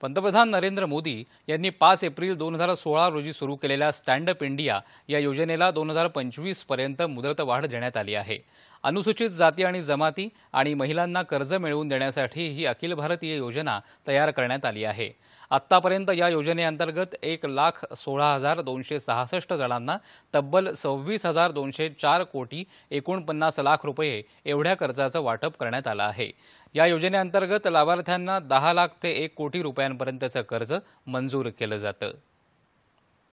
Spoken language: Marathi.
पंतप्रधान नरेंद्र मोदी यांनी पाच एप्रिल दोन हजार सोळा रोजी सुरू केलेल्या स्टँडअप इंडिया या योजनेला दोन हजार पंचवीसपर्यंत मुदतवाढ देण्यात आली आहे. अनुसूचित जाती आणि जमाती आणि महिलांना कर्ज मिळवून देण्यासाठी ही अखिल भारतीय योजना तयार करण्यात आली आहे. आत्तापर्यंत या योजनेअंतर्गत एक लाख सोळा हजार दोनशे सहासष्ट जणांना तब्बल सव्वीस हजार दोनशे चार कोटी एकोणपन्नास लाख रुपये एवढ्या कर्जाचं वाटप करण्यात आलं आहे. या योजनेअंतर्गत लाभार्थ्यांना दहा लाख ते एक कोटी रुपयांपर्यंतचं कर्ज मंजूर केलं जातं.